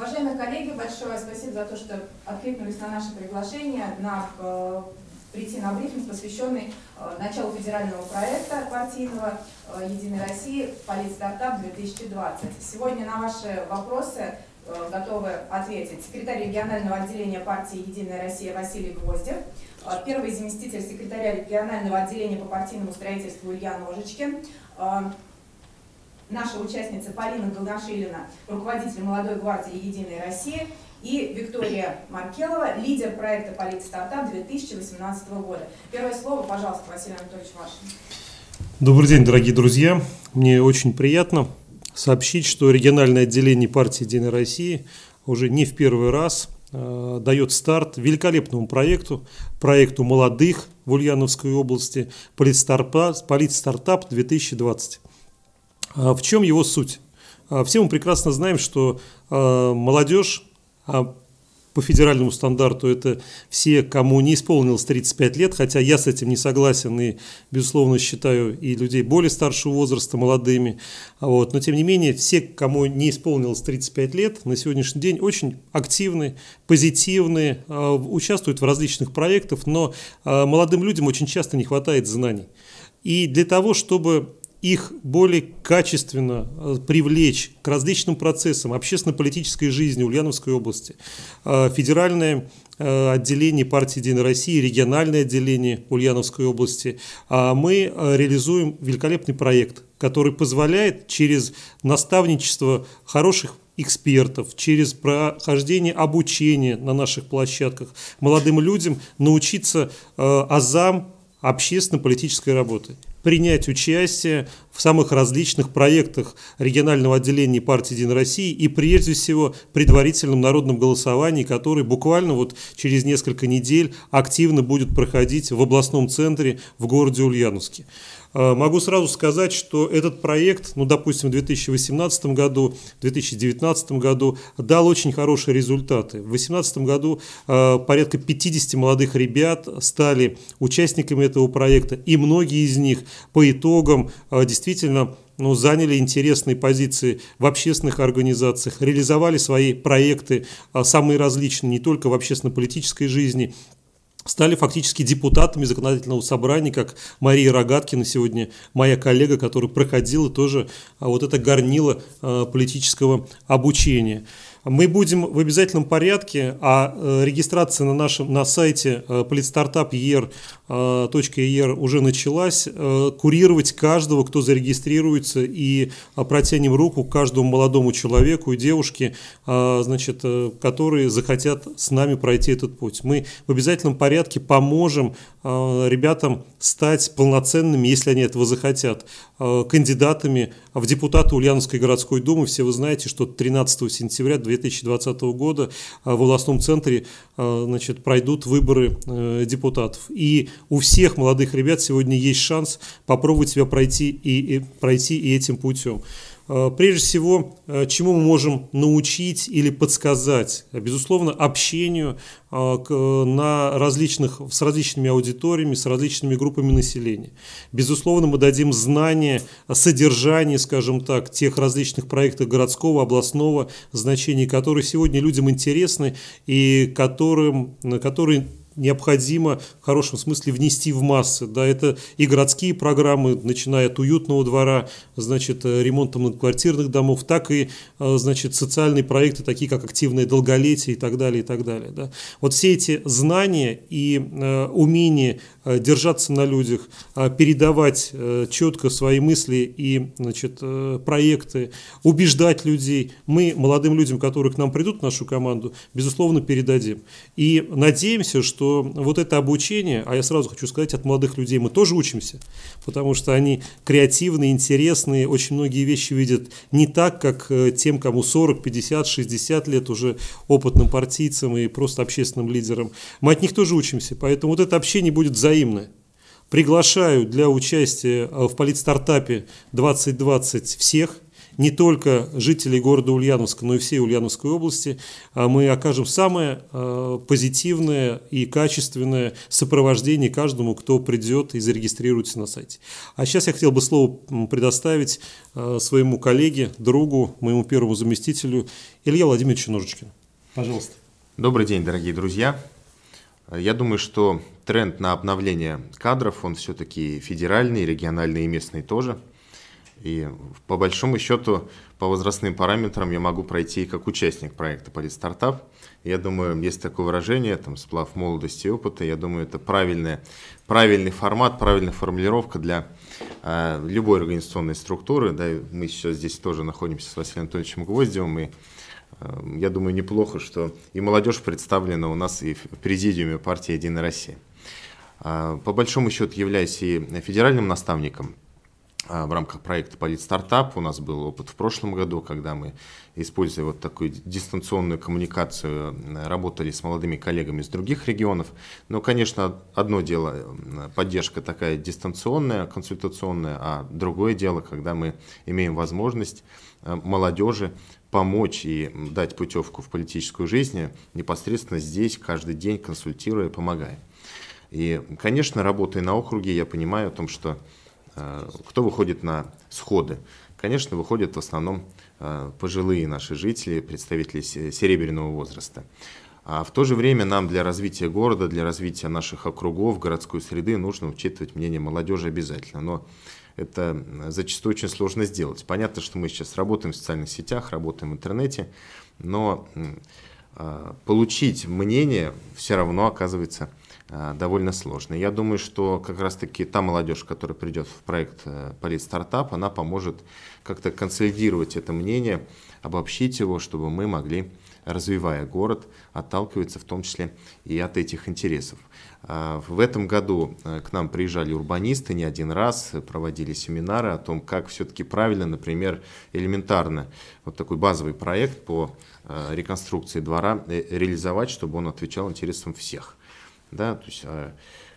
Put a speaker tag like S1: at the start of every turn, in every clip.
S1: Уважаемые коллеги, большое спасибо за то, что откликнулись на наше приглашение на э, прийти на брифинг, посвященный э, началу федерального проекта партийного э, «Единой России. Политстартап 2020». Сегодня на ваши вопросы готовы ответить секретарь регионального отделения партии «Единая Россия» Василий Гвоздев, первый заместитель секретаря регионального отделения по партийному строительству Илья Ножичкин, наша участница Полина Долгошилина, руководитель молодой гвардии «Единой России», и Виктория Маркелова, лидер проекта «Политстартап» 2018 года. Первое слово, пожалуйста, Василий Анатольевич, ваше.
S2: Добрый день, дорогие друзья. Мне очень приятно сообщить, что региональное отделение партии «Единой России» уже не в первый раз э, дает старт великолепному проекту, проекту молодых в Ульяновской области «Политстартап, Политстартап 2020». А в чем его суть? А все мы прекрасно знаем, что э, молодежь а по федеральному стандарту это все, кому не исполнилось 35 лет, хотя я с этим не согласен и, безусловно, считаю и людей более старшего возраста молодыми. Вот. Но, тем не менее, все, кому не исполнилось 35 лет, на сегодняшний день очень активны, позитивны, участвуют в различных проектах, но молодым людям очень часто не хватает знаний. И для того, чтобы их более качественно э, привлечь к различным процессам общественно-политической жизни Ульяновской области. Э, федеральное э, отделение партии «Единая Россия», региональное отделение Ульяновской области, а мы реализуем великолепный проект, который позволяет через наставничество хороших экспертов, через прохождение обучения на наших площадках молодым людям научиться азам общественно-политической работы принять участие в самых различных проектах регионального отделения партии «Единая России» и прежде всего предварительном народном голосовании, который буквально вот через несколько недель активно будет проходить в областном центре в городе Ульяновске. А, могу сразу сказать, что этот проект, ну, допустим, в 2018 году, в 2019 году дал очень хорошие результаты. В 2018 году э, порядка 50 молодых ребят стали участниками этого проекта, и многие из них по итогам э, действительно ну, заняли интересные позиции в общественных организациях, реализовали свои проекты, самые различные, не только в общественно-политической жизни, стали фактически депутатами законодательного собрания, как Мария Рогаткина сегодня, моя коллега, которая проходила тоже а, вот это горнило а, политического обучения. Мы будем в обязательном порядке, а э, регистрация на нашем на сайте politstartup.er э, уже началась, э, курировать каждого, кто зарегистрируется, и протянем руку каждому молодому человеку и девушке, значит, которые захотят с нами пройти этот путь. Мы в обязательном порядке поможем ребятам стать полноценными, если они этого захотят, кандидатами в депутаты Ульяновской городской думы. Все вы знаете, что 13 сентября 2020 года а, в областном центре а, значит, пройдут выборы э, депутатов. И у всех молодых ребят сегодня есть шанс попробовать себя пройти и, и пройти и этим путем. Э, прежде всего, э, чему мы можем научить или подсказать? Безусловно, общению э, на различных, с различными аудиториями, с различными группами населения. Безусловно, мы дадим знания о содержании, скажем так, тех различных проектов городского, областного значения, которые сегодня людям интересны и которым, которые необходимо в хорошем смысле внести в массы. Да, это и городские программы, начиная от уютного двора, значит, э, ремонтом многоквартирных домов, так и, э, значит, социальные проекты, такие как активное долголетие и так далее, и так далее. Да. Вот все эти знания и э, умение э, держаться на людях, передавать четко свои мысли и, значит, проекты, убеждать людей, мы молодым людям, которые к нам придут в нашу команду, безусловно, передадим. И надеемся, что вот это обучение, а я сразу хочу сказать, от молодых людей мы тоже учимся, потому что они креативные, интересные, очень многие вещи видят не так, как э, тем, кому 40, 50, 60 лет уже опытным партийцам и просто общественным лидерам. Мы от них тоже учимся, поэтому вот это общение будет взаимное. Приглашаю для участия э, в политстартапе 2020 всех – не только жителей города Ульяновска, но и всей Ульяновской области. А мы окажем самое позитивное и качественное сопровождение каждому, кто придет и зарегистрируется на сайте. А сейчас я хотел бы слово предоставить своему коллеге, другу, моему первому заместителю Илья Владимировичу Ножичкину. Пожалуйста.
S3: Добрый день, дорогие друзья. Я думаю, что тренд на обновление кадров, он все-таки федеральный, региональный и местный тоже. И по большому счету, по возрастным параметрам я могу пройти как участник проекта «Политстартап». Я думаю, есть такое выражение, там, сплав молодости и опыта. Я думаю, это правильный, правильный формат, правильная формулировка для э, любой организационной структуры. Да, мы сейчас здесь тоже находимся с Василием Анатольевичем Гвоздевым, и Эм, я думаю, неплохо, что и молодежь представлена у нас и в президиуме партии «Единая Россия». А, по большому счету являюсь и федеральным наставником в рамках проекта «Политстартап». У нас был опыт в прошлом году, когда мы, используя вот такую дистанционную коммуникацию, работали с молодыми коллегами из других регионов. Но, конечно, одно дело поддержка такая дистанционная, консультационная, а другое дело, когда мы имеем возможность э, молодежи помочь и дать путевку в политическую жизнь непосредственно здесь, каждый день консультируя, помогая. И, конечно, работая на округе, я понимаю о том, что э, кто выходит на сходы. Конечно, выходят в основном э, пожилые наши жители, представители серебряного возраста. А в то же время нам для развития города, для развития наших округов, городской среды нужно учитывать мнение молодежи обязательно. Но это зачастую очень сложно сделать. Понятно, что мы сейчас работаем в социальных сетях, работаем в интернете, но а, получить мнение все равно оказывается довольно сложно. Я думаю, что как раз-таки та молодежь, которая придет в проект э, Полит Стартап, она поможет как-то консолидировать это мнение, обобщить его, чтобы мы могли развивая город, отталкивается в том числе и от этих интересов. А, в этом году э, к нам приезжали урбанисты не один раз, проводили семинары о том, как все-таки правильно, например, элементарно вот такой базовый проект по э, реконструкции двора э, реализовать, чтобы он отвечал интересам всех. Да, то есть, а,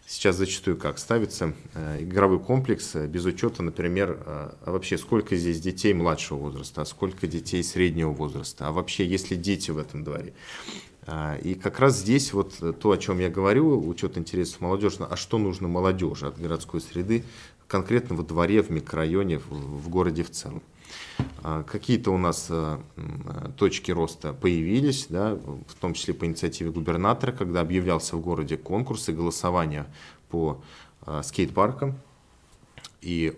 S3: Сейчас зачастую как ставится э, игровой комплекс э, без учета, например, э, а вообще сколько здесь детей младшего возраста, а сколько детей среднего возраста, а вообще есть ли дети в этом дворе. А, и как раз здесь вот то, о чем я говорю, учет интересов молодежи, а что нужно молодежи от городской среды, конкретно во дворе, в микрорайоне, в городе в целом. А, какие-то у нас а, точки роста появились, да, в том числе по инициативе губернатора, когда объявлялся в городе конкурс и голосование по а, скейт-паркам. И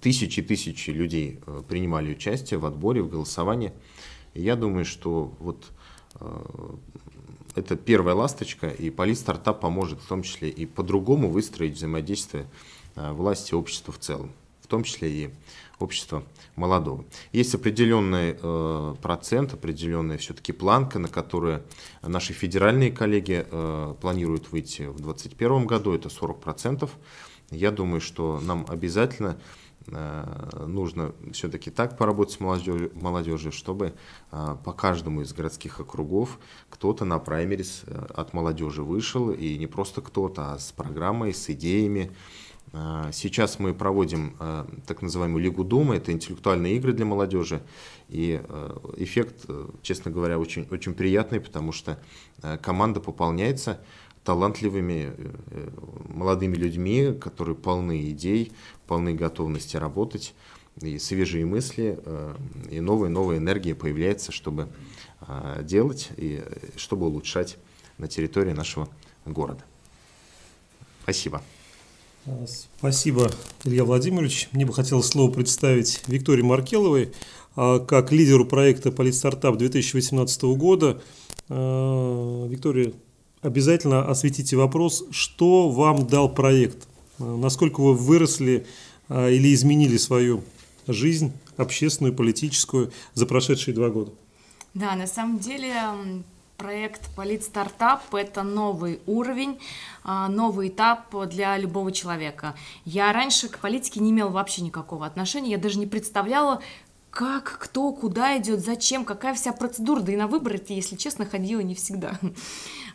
S3: тысячи и тысячи людей принимали участие в отборе, в голосовании. И я думаю, что вот это первая ласточка, и Полистартап поможет в том числе и по-другому выстроить взаимодействие власти и общества в целом, в том числе и общества молодого. Есть определенный э, процент, определенная все-таки планка, на которую наши федеральные коллеги э, планируют выйти в 2021 году, это 40%. Я думаю, что нам обязательно э, нужно все-таки так поработать с молодежью, молодежью чтобы э, по каждому из городских округов кто-то на праймерис э, от молодежи вышел, и не просто кто-то, а с программой, с идеями, сейчас мы проводим а, так называемую Лигу Дума, это интеллектуальные игры для молодежи, и а, эффект, э, честно говоря, очень, очень приятный, потому что команда пополняется талантливыми э, э, молодыми людьми, которые полны идей, полны готовности работать, и свежие мысли, и новая-новая энергия появляется, чтобы делать и чтобы улучшать на территории нашего города. Спасибо.
S2: Спасибо, Илья Владимирович. Мне бы хотелось слово представить Виктории Маркеловой а, как лидеру проекта «Политстартап» 2018 года. А, Виктория, обязательно осветите вопрос, что вам дал проект, а, насколько вы выросли или изменили свою жизнь, общественную, политическую, за прошедшие два года.
S4: Да, на самом деле Проект Политстартап – это новый уровень, а, новый этап для любого человека. Я раньше к политике не имела вообще никакого отношения, я даже не представляла, как, кто, куда идет, зачем, какая вся процедура. Да и на выборы, если честно, ходила не всегда.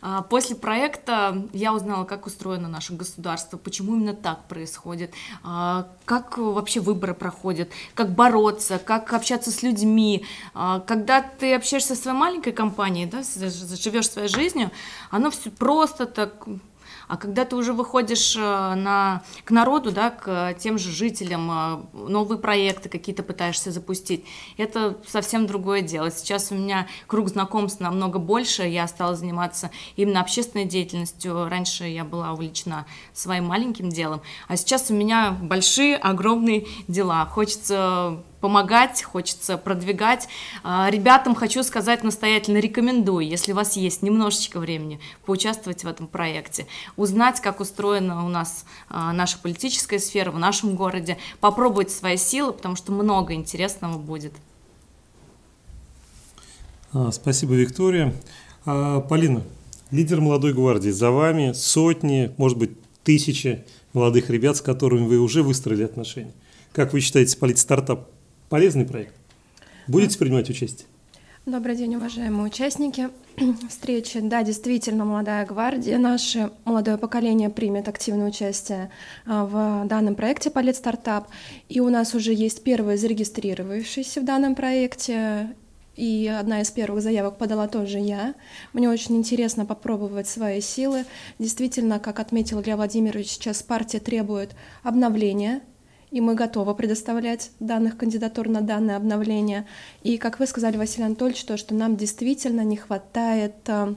S4: А, после проекта я узнала, как устроено наше государство, почему именно так происходит, а, как вообще выборы проходят, как бороться, как общаться с людьми. А, когда ты общаешься со своей маленькой компанией, да, живешь своей жизнью, оно все просто так а когда ты уже выходишь э, на, к народу, да, к тем же жителям, э, новые проекты какие-то пытаешься запустить, это совсем другое дело. Сейчас у меня круг знакомств намного больше, я стала заниматься именно общественной деятельностью. Раньше я была увлечена своим маленьким делом, а сейчас у меня большие, огромные дела. Хочется помогать, хочется продвигать. А, ребятам хочу сказать настоятельно рекомендую, если у вас есть немножечко времени, поучаствовать в этом проекте, узнать, как устроена у нас а, наша политическая сфера в нашем городе, попробовать свои силы, потому что много интересного будет.
S2: А, спасибо, Виктория. Полина, лидер молодой гвардии, за вами сотни, может быть, тысячи молодых ребят, с которыми вы уже выстроили отношения. Как вы считаете, политстартап полезный проект. Будете принимать участие?
S5: Добрый день, уважаемые участники встречи. Да, действительно, молодая гвардия, наше молодое поколение примет активное участие а, в данном проекте «Полет стартап». И у нас уже есть первые зарегистрировавшиеся в данном проекте. И одна из первых заявок подала тоже я. Мне очень интересно попробовать свои силы. Действительно, как отметил Илья Владимирович, сейчас партия требует обновления и мы готовы предоставлять данных кандидатур на данное обновление. И, как вы сказали, Василий Анатольевич, то, что нам действительно не хватает э,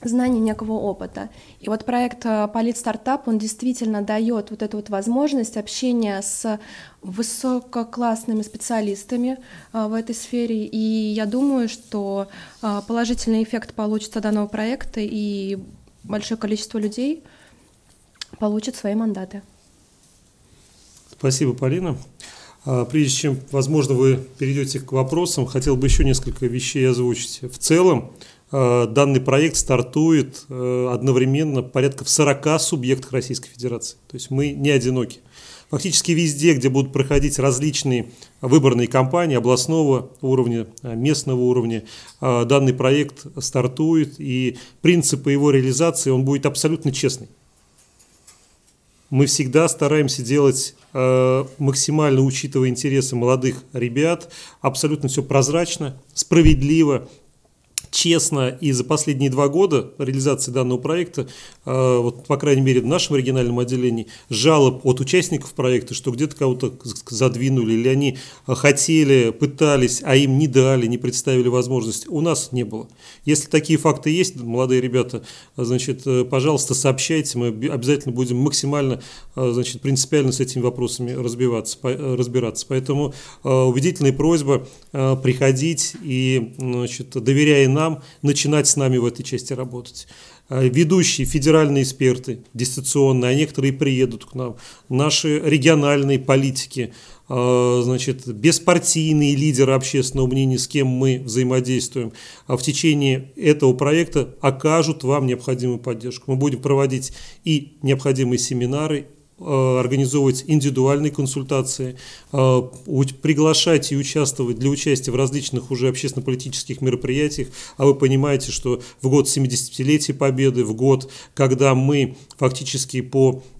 S5: знаний, некого опыта. И вот проект э, Полит Стартап, он действительно дает вот эту вот возможность общения с высококлассными специалистами э, в этой сфере. И я думаю, что положительный эффект получится данного проекта, и большое количество людей получит свои мандаты.
S2: Спасибо, Полина. А, прежде чем, возможно, вы перейдете к вопросам, хотел бы еще несколько вещей озвучить. В целом, а, данный проект стартует а, одновременно порядка в 40 субъектах Российской Федерации. То есть мы не одиноки. Фактически везде, где будут проходить различные выборные кампании областного уровня, местного уровня, данный проект стартует, и принципы его реализации, он будет абсолютно честный мы всегда стараемся делать э, максимально учитывая интересы молодых ребят, абсолютно все прозрачно, справедливо, честно, и за последние два года реализации данного проекта, э, вот, по крайней мере, в нашем региональном отделении, жалоб от участников проекта, что где-то кого-то задвинули, или они хотели, пытались, а им не дали, не представили возможность, у нас не было. Если такие факты есть, молодые ребята, значит, э, пожалуйста, сообщайте, мы обязательно будем максимально, э, значит, принципиально с этими вопросами разбиваться, разбираться. Поэтому убедительная просьба приходить и, значит, доверяя нам, нам начинать с нами в этой части работать. А, ведущие федеральные эксперты, дистанционные, а некоторые приедут к нам, наши региональные политики, а, значит, беспартийные лидеры общественного мнения, с кем мы взаимодействуем, а в течение этого проекта окажут вам необходимую поддержку. Мы будем проводить и необходимые семинары, Э, организовывать индивидуальные консультации, э, приглашать и участвовать для участия в различных уже общественно-политических мероприятиях. А вы понимаете, что в год 70-летия Победы, в год, когда мы фактически по Э,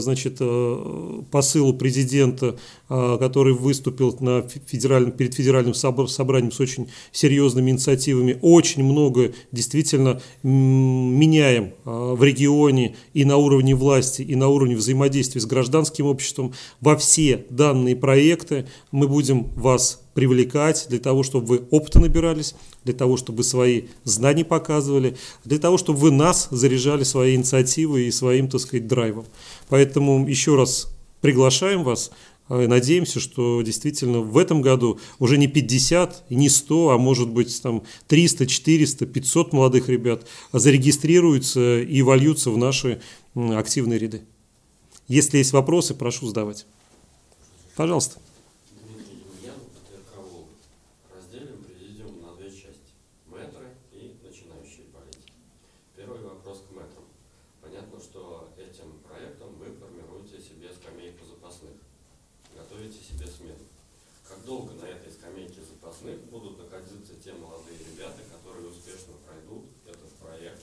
S2: значит, э, посылу президента, э, который выступил на федеральном, перед федеральным собранием с очень серьезными инициативами. Очень много действительно меняем в регионе и на уровне власти, и на уровне взаимодействия с гражданским обществом. Во все данные проекты мы будем вас привлекать для того, чтобы вы опыта набирались, для того, чтобы вы свои знания показывали, для того, чтобы вы нас заряжали своей инициативой и своим, так сказать, драйвом. Поэтому еще раз приглашаем вас, э, Надеемся, что действительно в этом году уже не 50, не 100, а может быть там 300, 400, 500 молодых ребят зарегистрируются и вольются в наши активные ряды. Если есть вопросы, прошу задавать. Пожалуйста.
S6: долго на этой скамейке запасных будут находиться те молодые ребята, которые успешно пройдут этот проект?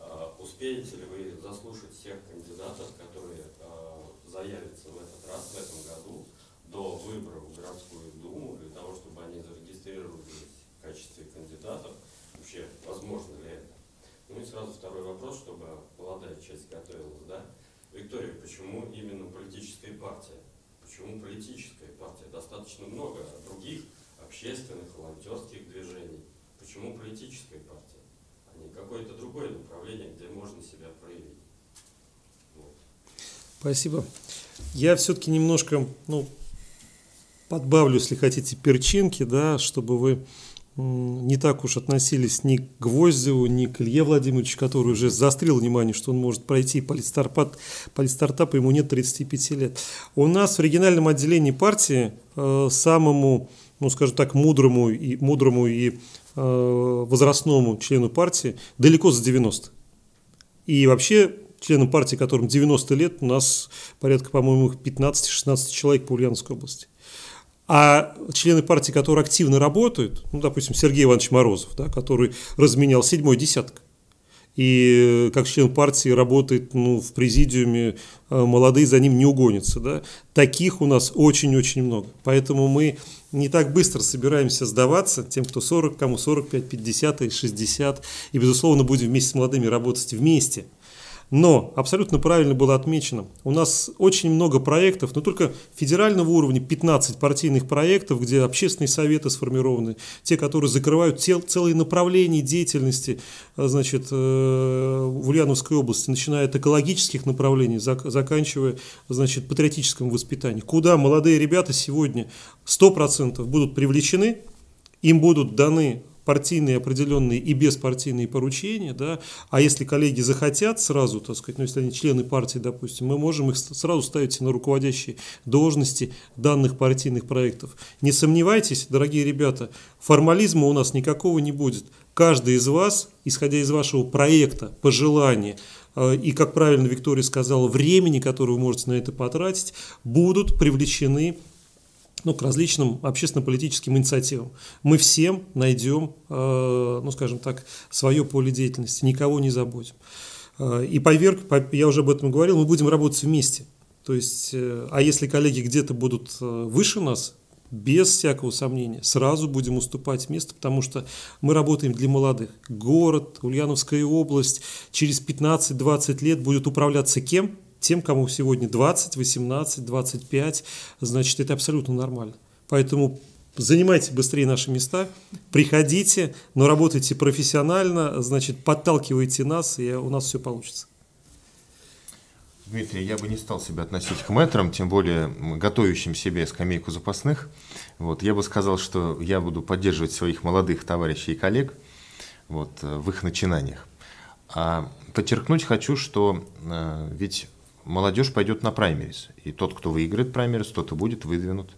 S6: А, успеете ли вы заслушать всех кандидатов, которые а, заявятся в этот раз, в этом году, до выбора в городскую думу, для того, чтобы они зарегистрировались в качестве кандидатов? Вообще, возможно ли это? Ну и сразу второй вопрос, чтобы молодая часть готовилась, да? Виктория, почему именно политическая партия? Почему политическая партия? Достаточно много других общественных, волонтерских движений. Почему политическая партия, а не какое-то другое направление, где можно себя проявить? Вот.
S2: Спасибо. Я все-таки немножко, ну, подбавлю, если хотите, перчинки, да, чтобы вы не так уж относились ни к Гвоздеву, ни к Илье Владимировичу, который уже заострил внимание, что он может пройти политстартап, политстартап ему нет 35 лет. У нас в региональном отделении партии э, самому, ну скажем так, мудрому и, мудрому и э, возрастному члену партии далеко за 90. И вообще членам партии, которым 90 лет, у нас порядка, по-моему, 15-16 человек по Ульяновской области. А члены партии, которые активно работают, ну, допустим, Сергей Иванович Морозов, да, который разменял седьмой десяток, и как член партии работает ну, в президиуме, э, молодые за ним не угонятся. Да? Таких у нас очень-очень много. Поэтому мы не так быстро собираемся сдаваться тем, кто 40, кому 45, 50 и 60. И, безусловно, будем вместе с молодыми работать вместе – но абсолютно правильно было отмечено, у нас очень много проектов, но только федерального уровня 15 партийных проектов, где общественные советы сформированы, те, которые закрывают цел, целые направления деятельности э, значит, э, в Ульяновской области, начиная от экологических направлений, заканчивая значит, патриотическим воспитанием. Куда молодые ребята сегодня 100% будут привлечены, им будут даны партийные определенные и беспартийные поручения, да, а если коллеги захотят сразу, так сказать, ну, если они члены партии, допустим, мы можем их сразу ставить на руководящие должности данных партийных проектов. Не сомневайтесь, дорогие ребята, формализма у нас никакого не будет. Каждый из вас, исходя из вашего проекта, пожелания, э, и, как правильно Виктория сказала, времени, которое вы можете на это потратить, будут привлечены ну, к различным общественно-политическим инициативам. Мы всем найдем, э, ну, скажем так, свое поле деятельности, никого не забудем. Э, и поверь, я уже об этом говорил, мы будем работать вместе. То есть, э, а если коллеги где-то будут выше нас, без всякого сомнения, сразу будем уступать место, потому что мы работаем для молодых. Город, Ульяновская область через 15-20 лет будет управляться кем? Тем, кому сегодня 20, 18, 25, значит, это абсолютно нормально. Поэтому занимайте быстрее наши места, приходите, но работайте профессионально, значит, подталкивайте нас, и у нас все получится.
S3: Дмитрий, я бы не стал себя относить к мэтрам, тем более готовящим себе скамейку запасных. Вот, я бы сказал, что я буду поддерживать своих молодых товарищей и коллег вот, в их начинаниях. А подчеркнуть хочу, что э, ведь молодежь пойдет на праймерис. И тот, кто выиграет праймерис, тот и будет выдвинут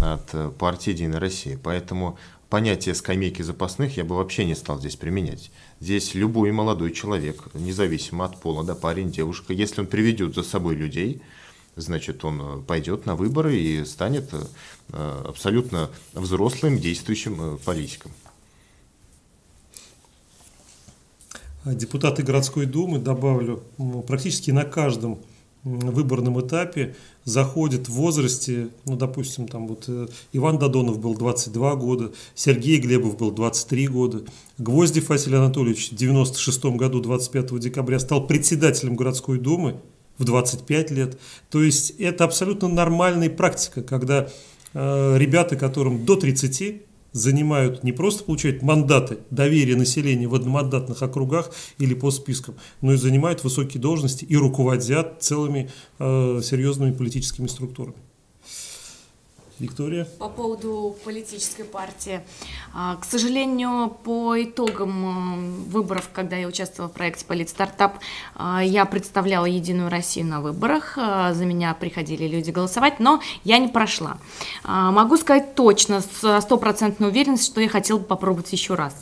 S3: от э, партии «Единая Россия». Поэтому понятие скамейки запасных я бы вообще не стал здесь применять. Здесь любой молодой человек, независимо от пола, да, парень, девушка, если он приведет за собой людей, значит, он э, пойдет на выборы и станет э, абсолютно взрослым действующим политиком.
S2: Депутаты городской думы, добавлю, практически на каждом выборном этапе заходит в возрасте, ну, допустим, там вот э, Иван Додонов был 22 года, Сергей Глебов был 23 года, Гвоздев Василий Анатольевич в 96 году, 25 декабря, стал председателем городской думы в 25 лет. То есть это абсолютно нормальная практика, когда э, ребята, которым до 30 занимают, не просто получают мандаты доверия населения в одномандатных округах или по спискам, но и занимают высокие должности и руководят целыми э, серьезными политическими структурами. Виктория?
S4: По поводу политической партии. А, к сожалению, по итогам э, выборов, когда я участвовала в проекте «Политстартап», а, я представляла «Единую Россию» на выборах. А, за меня приходили люди голосовать, но я не прошла. Могу сказать точно, с стопроцентной уверенностью, что я хотела бы попробовать еще раз.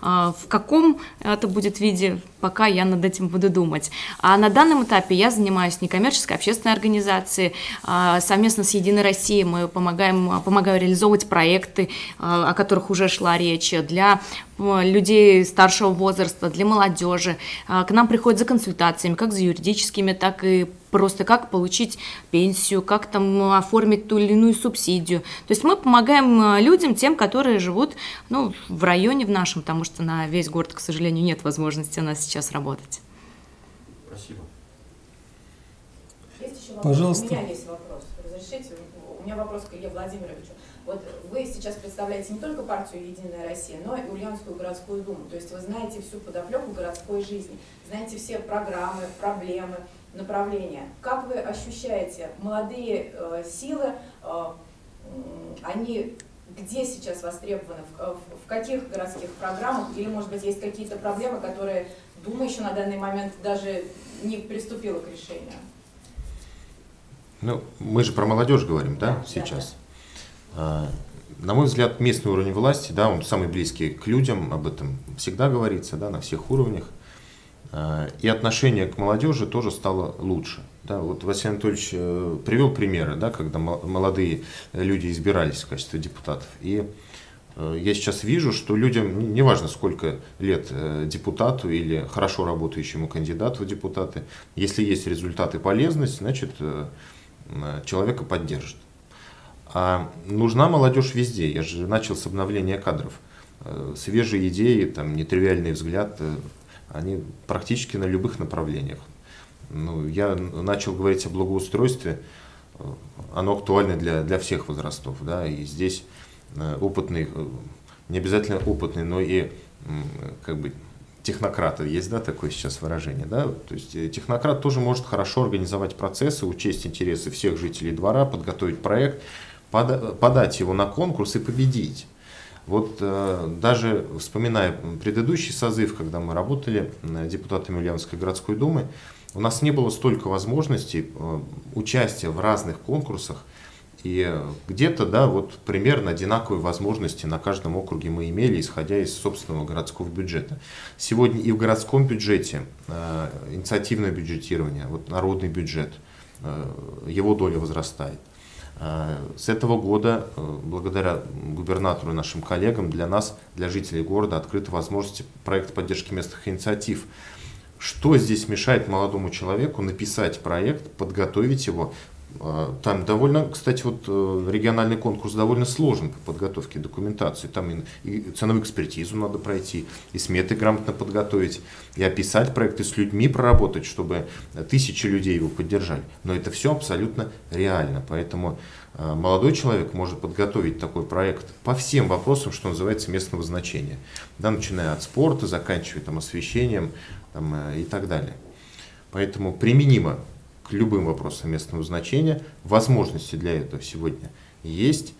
S4: А, в каком это будет виде, пока я над этим буду думать. А на данном этапе я занимаюсь некоммерческой общественной организацией. А, совместно с «Единой Россией» мы помогаем, помогаю реализовывать проекты, о которых уже шла речь, для людей старшего возраста, для молодежи. К нам приходят за консультациями, как за юридическими, так и просто как получить пенсию, как там оформить ту или иную субсидию. То есть мы помогаем э, людям, тем, которые живут ну, в районе в нашем, потому что на весь город, к сожалению, нет возможности у нас сейчас работать.
S6: Спасибо.
S1: Есть еще вопрос?
S2: Пожалуйста.
S1: У меня есть вопрос. Разрешите? У меня вопрос к Илье Владимировичу. Вот вы сейчас представляете не только партию «Единая Россия», но и Ульяновскую городскую думу. То есть вы знаете всю подоплеку городской жизни, знаете все программы, проблемы, направления. Как вы ощущаете, молодые э, силы, э, они где сейчас востребованы, в, в, в каких городских программах, или, может быть, есть какие-то проблемы, которые Дума еще на данный момент даже не приступила к решению?
S3: Ну, мы же про молодежь говорим, да,
S1: да
S3: сейчас. Да, да. На мой взгляд, местный уровень власти, да, он самый близкий к людям, об этом всегда говорится, да, на всех уровнях. А, и отношение к молодежи тоже стало лучше. Да, вот Василий Анатольевич э, привел примеры, да, когда молодые люди избирались в качестве депутатов. И э, я сейчас вижу, что людям, неважно сколько лет э, депутату или хорошо работающему кандидату в депутаты, если есть результаты полезность, значит человека поддержат. А нужна молодежь везде. Я же начал с обновления кадров. Свежие идеи, там, нетривиальный взгляд, они практически на любых направлениях. Ну, я начал говорить о благоустройстве, оно актуально для, для всех возрастов, да, и здесь э, опытный, э, не обязательно опытный, но и как бы технократы, есть, да, такое сейчас выражение, да, то есть э, технократ тоже может хорошо организовать процессы, учесть интересы всех жителей двора, подготовить проект, подать его на конкурс и победить. Вот э, даже вспоминая предыдущий созыв, когда мы работали э, депутатами Ульяновской городской думы, у нас не было столько возможностей э, участия в разных конкурсах, и где-то, да, вот примерно одинаковые возможности на каждом округе мы имели, исходя из собственного городского бюджета. Сегодня и в городском бюджете э, инициативное бюджетирование, вот народный бюджет, э, его доля возрастает. Э, с этого года, э, благодаря губернатору и нашим коллегам, для нас, для жителей города, открыты возможности проекта поддержки местных инициатив. Что здесь мешает молодому человеку написать проект, подготовить его, а, там довольно, кстати, вот э, региональный конкурс довольно сложен по подготовке документации. Там и, и ценовую экспертизу надо пройти, и сметы грамотно подготовить, и описать проект, и с людьми проработать, чтобы тысячи людей его поддержали. Но это все абсолютно реально. Поэтому э, молодой человек может подготовить такой проект по всем вопросам, что называется, местного значения. Да, начиная от спорта, заканчивая там, освещением там, э, и так далее. Поэтому применимо любым вопросам местного значения. Возможности для этого сегодня есть.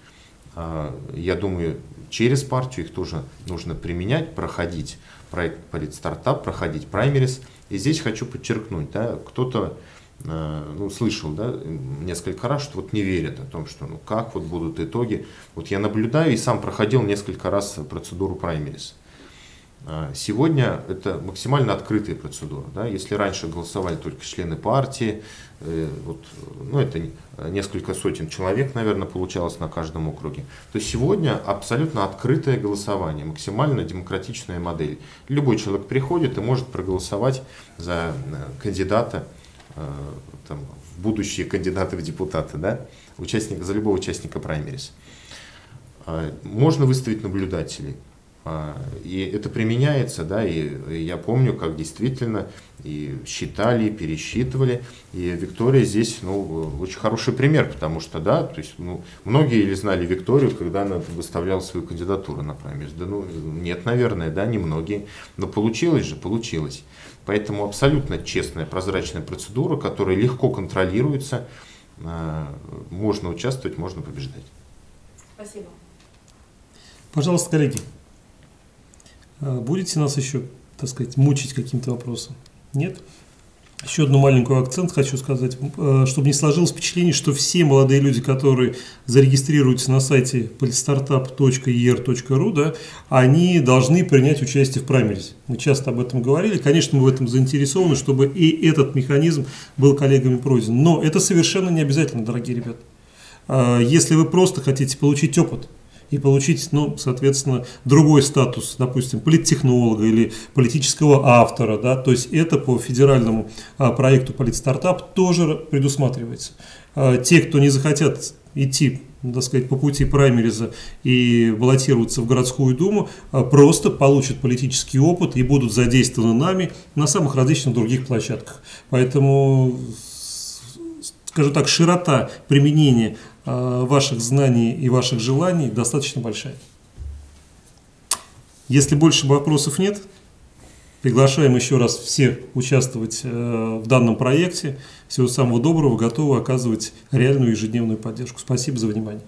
S3: А, я думаю, через партию их тоже нужно применять, проходить проект стартап, проходить праймерис. И здесь хочу подчеркнуть, да, кто-то а, ну, слышал да, несколько раз, что вот не верят о том, что ну как вот будут итоги. Вот я наблюдаю и сам проходил несколько раз процедуру праймерис. А, сегодня это максимально открытая процедура. Да? Если раньше голосовали только члены партии, э, вот, ну, это несколько сотен человек, наверное, получалось на каждом округе, то сегодня абсолютно открытое голосование, максимально демократичная модель. Любой человек приходит и может проголосовать за э, кандидата, э, там, в будущие кандидаты в депутаты, да? Участника, за любого участника праймерис. А, можно выставить наблюдателей. А, и это применяется, да, и я помню, как действительно и считали, и пересчитывали. И Виктория здесь, ну, очень хороший пример, потому что, да, то есть, ну, многие или знали Викторию, когда она выставляла свою кандидатуру на праймерис. Да, ну, нет, наверное, да, немногие. Но получилось же, получилось. Поэтому абсолютно честная, прозрачная процедура, которая легко контролируется, а, можно участвовать, можно побеждать.
S1: Спасибо.
S2: Пожалуйста, коллеги. А будете нас еще, так сказать, мучить каким-то вопросом? Нет? еще одну маленькую акцент хочу сказать, э, чтобы не сложилось впечатление, что все молодые люди, которые зарегистрируются на сайте polystartup.er.ru, да, они должны принять участие в праймеризе. Мы часто об этом говорили. Конечно, мы в этом заинтересованы, чтобы и этот механизм был коллегами пройден. Но это совершенно не обязательно, дорогие ребята. Э, если вы просто хотите получить опыт – и получить, ну, соответственно, другой статус, допустим, политтехнолога или политического автора, да, то есть это по федеральному а, проекту «Политстартап» тоже предусматривается. А, те, кто не захотят идти так сказать, по пути праймериза и баллотироваться в городскую думу, а, просто получат политический опыт и будут задействованы нами на самых различных других площадках. Поэтому, скажу так, широта применения ваших знаний и ваших желаний достаточно большая. Если больше вопросов нет, приглашаем еще раз всех участвовать э, в данном проекте. Всего самого доброго, готовы оказывать реальную ежедневную поддержку. Спасибо за внимание.